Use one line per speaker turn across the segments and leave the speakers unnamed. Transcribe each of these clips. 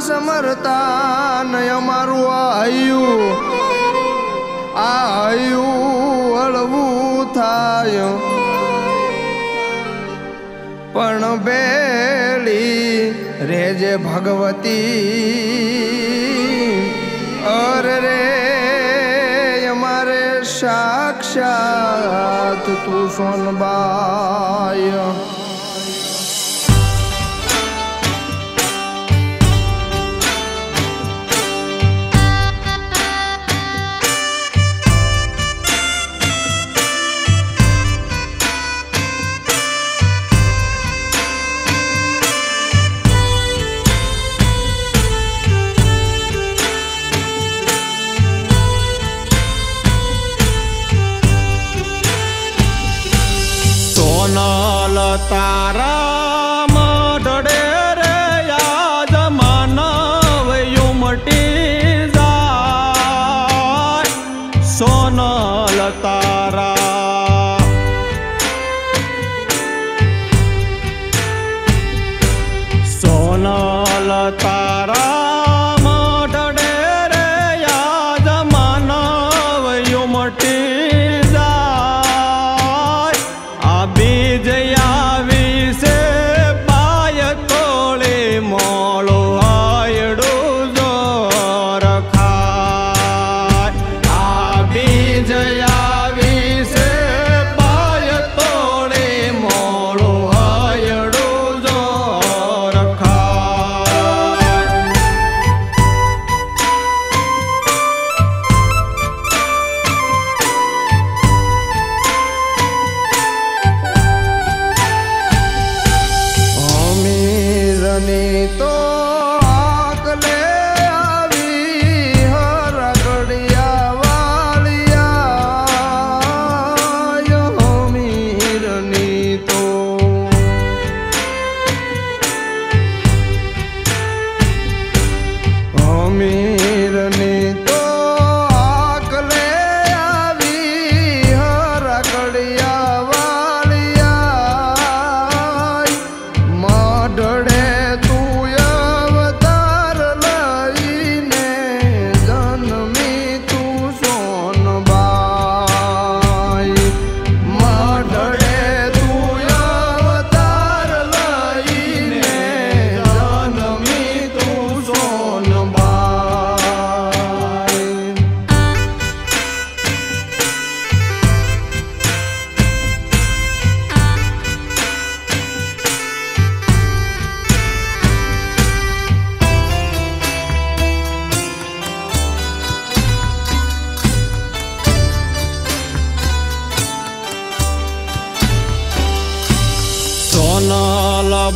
સમરતા નય મારું આયું આયું હળવું થાય. પણ બેળી રેજે ભગવતી, અર રે અમારે સાક્ષાત તું સોનબાય তারা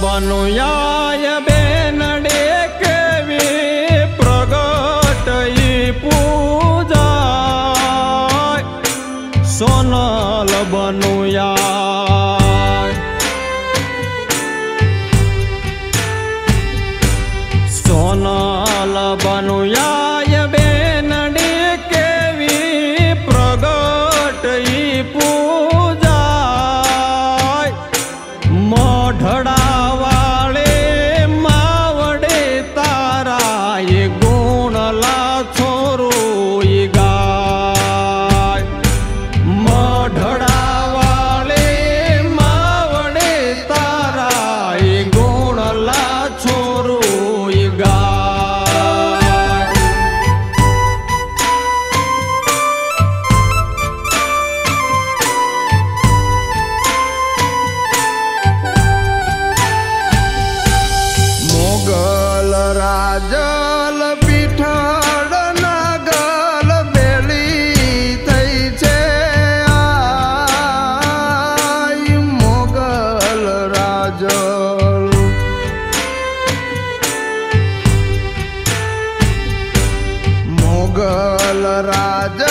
શોભનું યાય બે राजा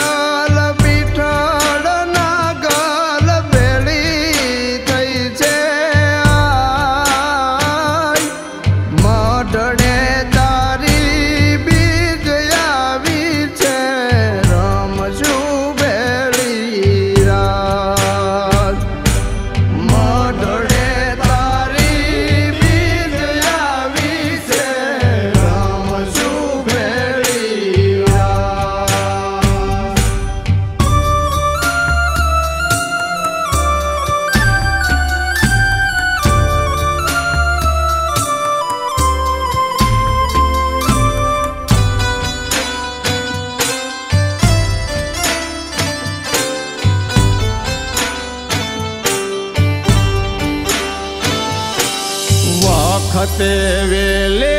વખતે વેલે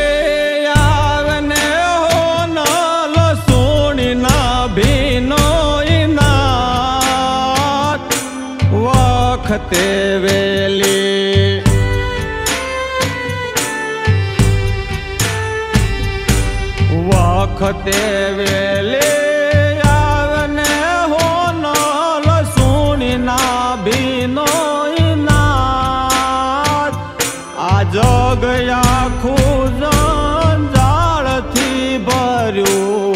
આવને હો નલ સોણી ભીનો ઇનાથ વખતે વેલી વખતે વેલે કર્યું